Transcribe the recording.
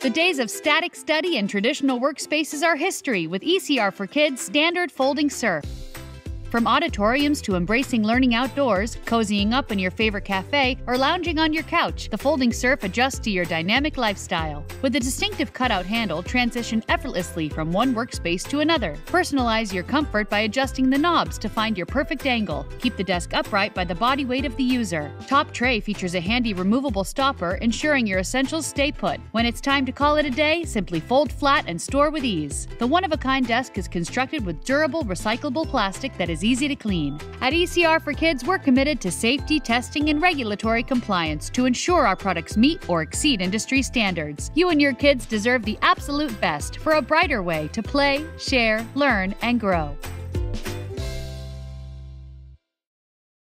The days of static study and traditional workspaces are history with ECR4Kids standard folding surf. From auditoriums to embracing learning outdoors, cozying up in your favorite cafe, or lounging on your couch, the folding surf adjusts to your dynamic lifestyle. With a distinctive cutout handle, transition effortlessly from one workspace to another. Personalize your comfort by adjusting the knobs to find your perfect angle. Keep the desk upright by the body weight of the user. Top tray features a handy removable stopper, ensuring your essentials stay put. When it's time to call it a day, simply fold flat and store with ease. The one of a kind desk is constructed with durable, recyclable plastic that is is easy to clean. At ECR4Kids, we're committed to safety, testing, and regulatory compliance to ensure our products meet or exceed industry standards. You and your kids deserve the absolute best for a brighter way to play, share, learn, and grow.